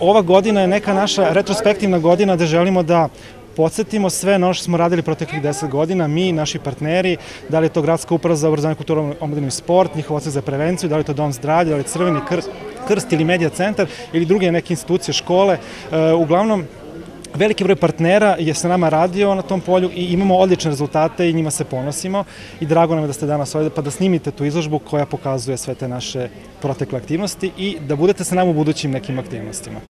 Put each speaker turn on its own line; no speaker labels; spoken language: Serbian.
Ova godina je neka naša retrospektivna godina gde želimo da podsjetimo sve ono što smo radili proteklih 10 godina, mi, naši partneri, da li je to Gradska uprava za obrazovanje kulturu, omladinu i sport, njihov oce za prevenciju, da li je to Dom zdravlja, da li je Crveni krst, krst ili medija centar ili druge neke institucije, škole. E, uglavnom, Veliki broj partnera je sa nama radio na tom polju i imamo odlične rezultate i njima se ponosimo i drago nam je da ste danas ovde pa da snimite tu izložbu koja pokazuje sve te naše protekle aktivnosti i da budete sa nama u budućim nekim aktivnostima.